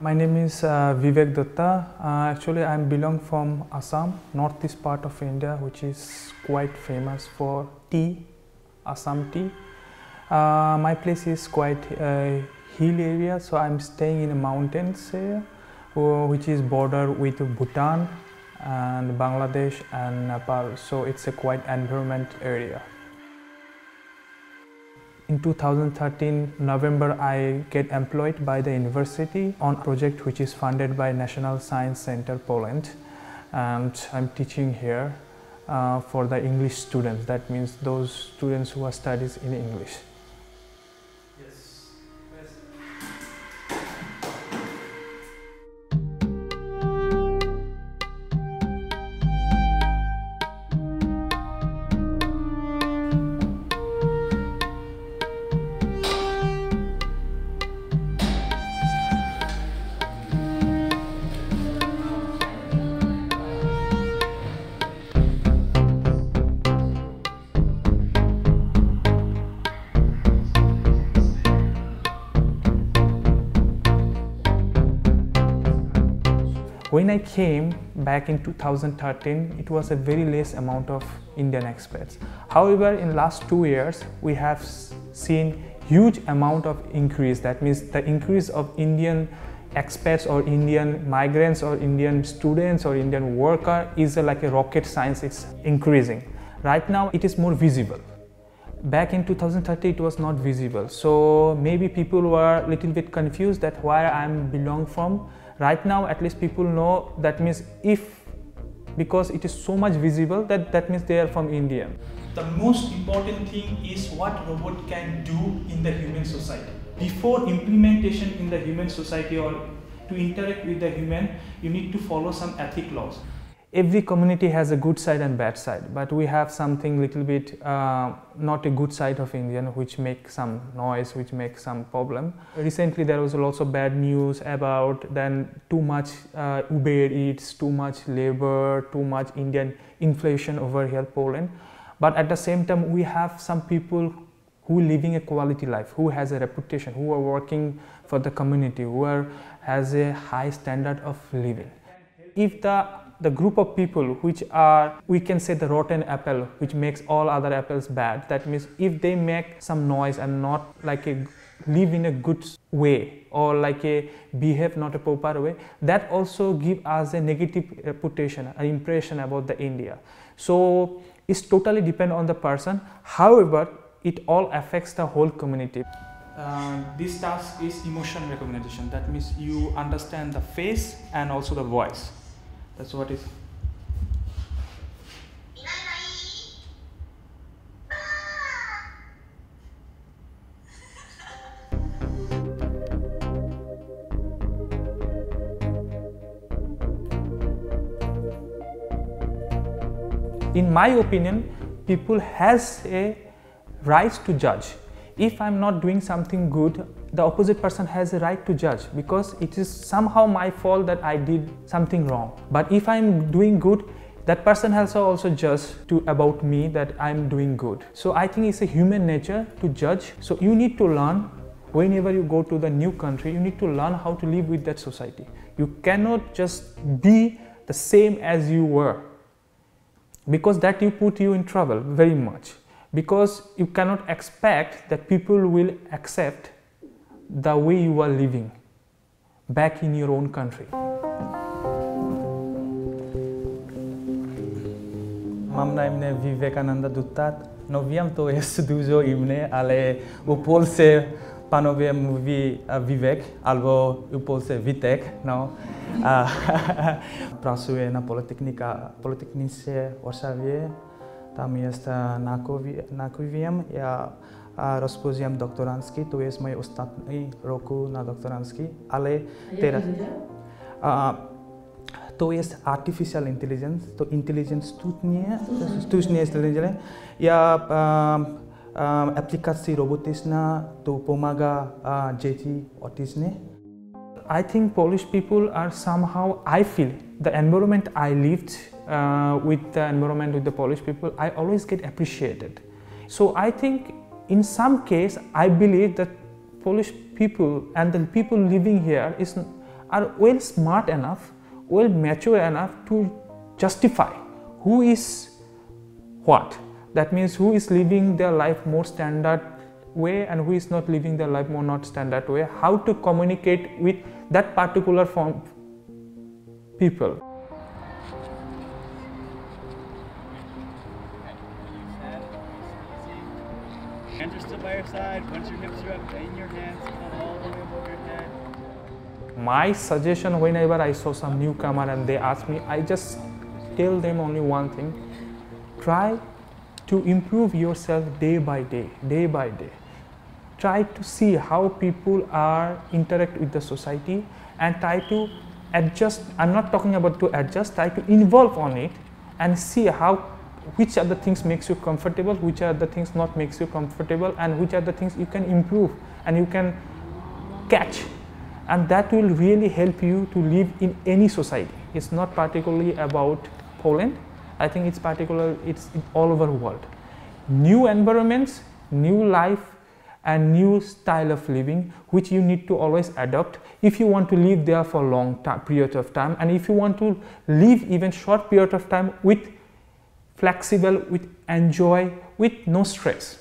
My name is uh, Vibek Dutta. Uh, actually, I belong from Assam, northeast part of India, which is quite famous for tea, Assam tea. Uh, my place is quite a hill area, so I'm staying in a mountains area, uh, which is border with Bhutan and Bangladesh and Nepal. So it's a quite environment area. In 2013 November I get employed by the university on a project which is funded by National Science Center Poland and I'm teaching here uh, for the English students that means those students who are studies in English. When I came back in 2013, it was a very less amount of Indian expats. However, in the last two years, we have seen huge amount of increase. That means the increase of Indian expats or Indian migrants or Indian students or Indian worker is like a rocket science. It's increasing. Right now, it is more visible back in 2030 it was not visible so maybe people were a little bit confused that where i belong from right now at least people know that means if because it is so much visible that that means they are from india. The most important thing is what robot can do in the human society. Before implementation in the human society or to interact with the human you need to follow some ethic laws every community has a good side and bad side but we have something little bit uh, not a good side of indian which make some noise which make some problem. Recently there was lots of bad news about then too much uh, uber eats too much labor too much indian inflation over here poland. But at the same time we have some people who living a quality life who has a reputation who are working for the community who are has a high standard of living. If the the group of people which are we can say the rotten apple which makes all other apples bad. That means if they make some noise and not like a live in a good way or like a behave not a proper way that also give us a negative reputation an impression about the india. So it's totally depend on the person. However it all affects the whole community. Uh, this task is emotion recognition. That means you understand the face and also the voice that's what is. In my opinion, people has a right to judge. If I'm not doing something good, the opposite person has a right to judge because it is somehow my fault that I did something wrong. But if I'm doing good, that person has also judge to about me that I'm doing good. So I think it's a human nature to judge. So you need to learn whenever you go to the new country, you need to learn how to live with that society. You cannot just be the same as you were because that you put you in trouble very much because you cannot expect that people will accept the way you are living back in your own country. Mam na imię Vibekananda Dutta. No wiem, to jest dużo imię, ale u Polsce panowie mówi Vivek albo u Polsce Witek. No. Pracuję na Politechnika, Politechnice w Warszawie. Tam jest naukowiem. Ja a rozpoznam doktorancki, to jest mój ostatni roku na doktorancki, ale teraz... A, to jest artificial intelligence, to intelligence sztucznie, sztucznie intelligence. Ja um, um, aplikacji robotyczna to pomaga uh, dzieci autyczne. I think Polish people are somehow, I feel, the environment I lived uh, with the environment with the Polish people, I always get appreciated. So I think in some case, I believe that Polish people and the people living here is are well smart enough, well mature enough to justify who is what. That means who is living their life more standard way and who is not living their life more not standard way. How to communicate with that particular form people. Side. Once your hips are up, in your hands, come all the way your head. My suggestion whenever I saw some newcomer and they asked me, I just tell them only one thing try to improve yourself day by day, day by day. Try to see how people are interact with the society and try to adjust. I'm not talking about to adjust, try to involve on it and see how which are the things makes you comfortable, which are the things not makes you comfortable and which are the things you can improve and you can catch and that will really help you to live in any society. It's not particularly about Poland. I think it's particular, it's all over the world. New environments, new life and new style of living which you need to always adopt if you want to live there for a long period of time and if you want to live even short period of time with flexible, with enjoy, with no stress.